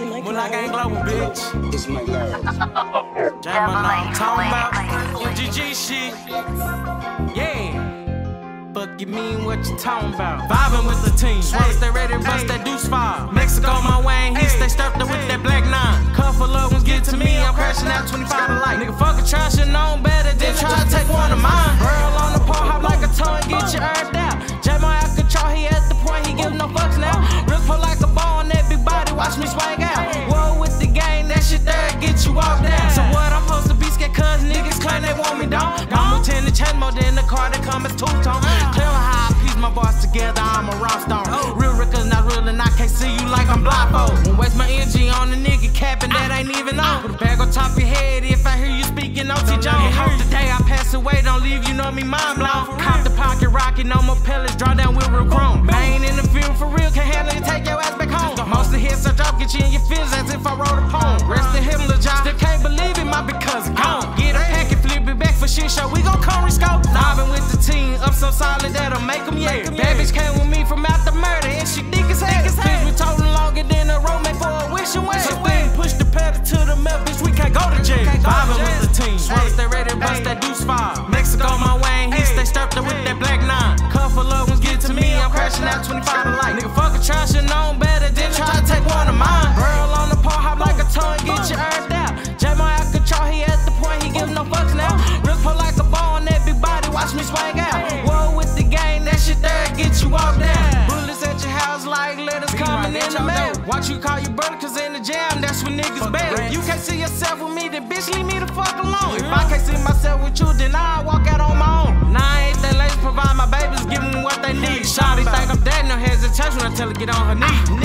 Moolah Gang Global, bitch. This my love. Gemini, talking about MGG shit. Yeah. Fuck you mean what you talking about? Vibing with the team. Wanna stay ready, bust that deuce fire. Mexico, my way, and he stay strapped up with that black nine. Couple of ones get to me, I'm crashing out 25 Change more than the car that come as two tone. Clear how I piece my boys together, I'm a rock star. Real Rickers not real, and I can't see you like I'm blindfold. Won't waste my energy on a nigga capping that ain't even on. Put a bag on top of your head if I hear you speaking OT Jones. Hope the day I pass away don't leave you know me mind blown. Cop the pocket rocket, no more pellets, draw down with real chrome. I ain't in the field for real, can't handle it, take your ass back home. Most of hits I drop, get you in your feels as if I wrote a so solid that'll make them yeah. Bad bitch came with me from out the murder, and she thick as hell. Bitch, we toting Watch you call your brother, cause in the jam, that's when niggas bail. You can't see yourself with me, then bitch, leave me the fuck alone. If I can't see myself with you, then I'll walk out on my own. Now I ain't that lazy, provide my babies, give them what they need. Shawty think I'm dead, no hesitation when I tell her get on her knees.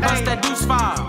bust that deuce five.